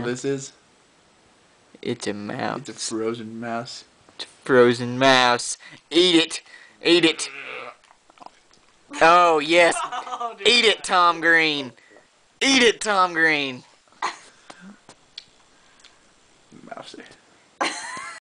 know this is? It's a mouse. It's a frozen mouse. It's a frozen mouse. Eat it. Eat it. Oh, yes. Oh. Eat it, Tom Green. Eat it, Tom Green. Mousey.